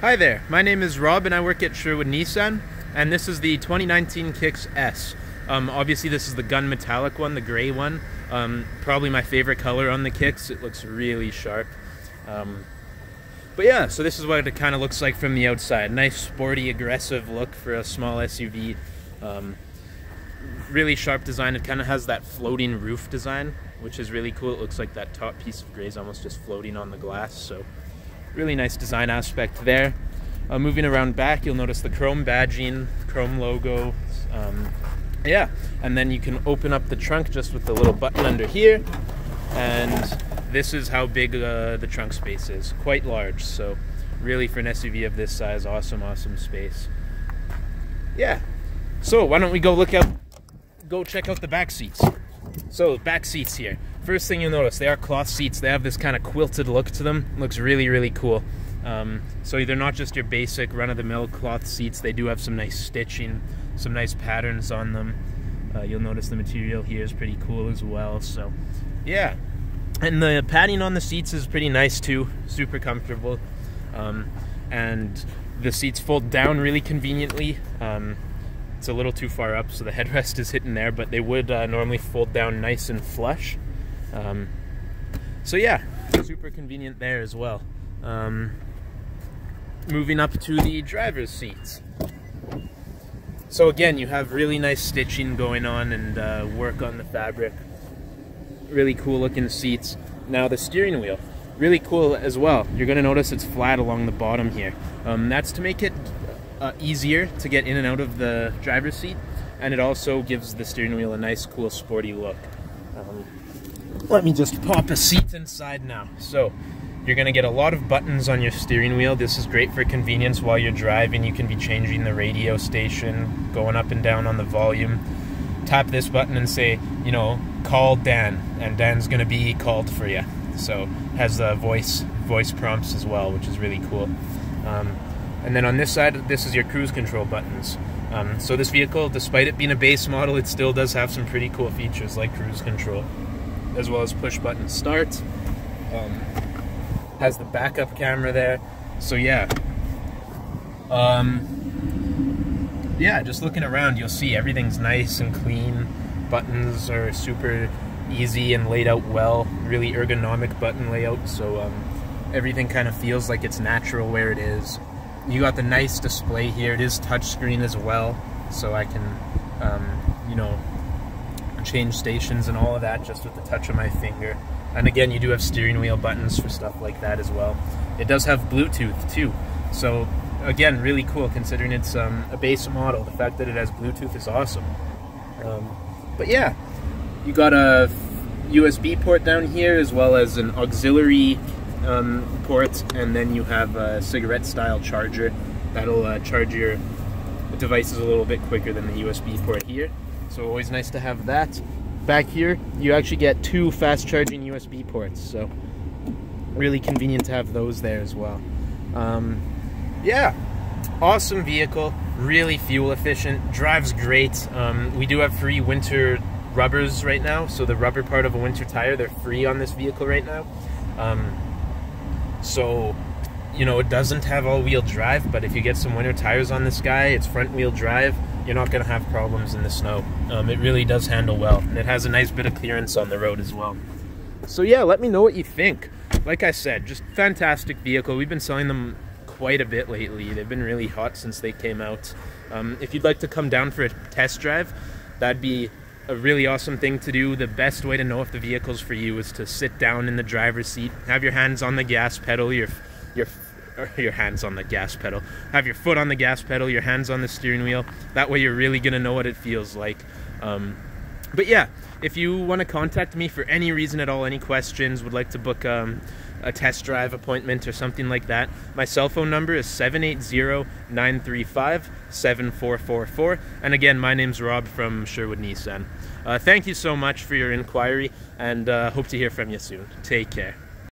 Hi there, my name is Rob and I work at Sherwood Nissan, and this is the 2019 Kicks S. Um, obviously, this is the gun metallic one, the gray one. Um, probably my favorite color on the Kicks. It looks really sharp. Um, but yeah, so this is what it kind of looks like from the outside. Nice, sporty, aggressive look for a small SUV. Um, really sharp design. It kind of has that floating roof design, which is really cool. It looks like that top piece of gray is almost just floating on the glass. So Really nice design aspect there. Uh, moving around back, you'll notice the chrome badging, chrome logo. Um, yeah, and then you can open up the trunk just with the little button under here. And this is how big uh, the trunk space is. Quite large, so really for an SUV of this size, awesome, awesome space. Yeah, so why don't we go look out, go check out the back seats. So back seats here. First thing you'll notice, they are cloth seats. They have this kind of quilted look to them. Looks really, really cool. Um, so they're not just your basic run-of-the-mill cloth seats. They do have some nice stitching, some nice patterns on them. Uh, you'll notice the material here is pretty cool as well. So, yeah. And the padding on the seats is pretty nice too. Super comfortable. Um, and the seats fold down really conveniently. Um, it's a little too far up, so the headrest is hitting there, but they would uh, normally fold down nice and flush. Um, so yeah, super convenient there as well. Um, moving up to the driver's seats. So again, you have really nice stitching going on and uh, work on the fabric. Really cool looking seats. Now the steering wheel, really cool as well. You're gonna notice it's flat along the bottom here. Um, that's to make it uh, easier to get in and out of the driver's seat, and it also gives the steering wheel a nice, cool, sporty look. Um, let me just pop a seat inside now. So, you're to get a lot of buttons on your steering wheel. This is great for convenience while you're driving. You can be changing the radio station, going up and down on the volume. Tap this button and say, you know, call Dan, and Dan's to be called for you. So, has the voice voice prompts as well, which is really cool. Um, and then on this side, this is your cruise control buttons. Um, so this vehicle, despite it being a base model, it still does have some pretty cool features like cruise control, as well as push button start. Um, has the backup camera there. So yeah. Um, yeah, just looking around, you'll see everything's nice and clean. Buttons are super easy and laid out well. Really ergonomic button layout, so um, everything kind of feels like it's natural where it is you got the nice display here. It is touchscreen as well, so I can, um, you know, change stations and all of that just with the touch of my finger. And again, you do have steering wheel buttons for stuff like that as well. It does have Bluetooth too, so again, really cool considering it's um, a base model. The fact that it has Bluetooth is awesome. Um, but yeah, you got a USB port down here as well as an auxiliary um, port, and then you have a cigarette-style charger that'll uh, charge your devices a little bit quicker than the USB port here. So always nice to have that. Back here, you actually get two fast-charging USB ports, so really convenient to have those there as well. Um, yeah, awesome vehicle, really fuel efficient, drives great. Um, we do have free winter rubbers right now, so the rubber part of a winter tire, they're free on this vehicle right now. Um, so, you know, it doesn't have all-wheel drive, but if you get some winter tires on this guy, it's front-wheel drive, you're not going to have problems in the snow. Um, it really does handle well, and it has a nice bit of clearance on the road as well. So yeah, let me know what you think. Like I said, just fantastic vehicle. We've been selling them quite a bit lately. They've been really hot since they came out. Um, if you'd like to come down for a test drive, that'd be a really awesome thing to do. The best way to know if the vehicle's for you is to sit down in the driver's seat, have your hands on the gas pedal, your your your hands on the gas pedal, have your foot on the gas pedal, your hands on the steering wheel. That way, you're really gonna know what it feels like. Um, but yeah, if you want to contact me for any reason at all, any questions, would like to book um, a test drive appointment or something like that, my cell phone number is 780-935-7444. And again, my name's Rob from Sherwood Nissan. Uh, thank you so much for your inquiry and uh, hope to hear from you soon. Take care.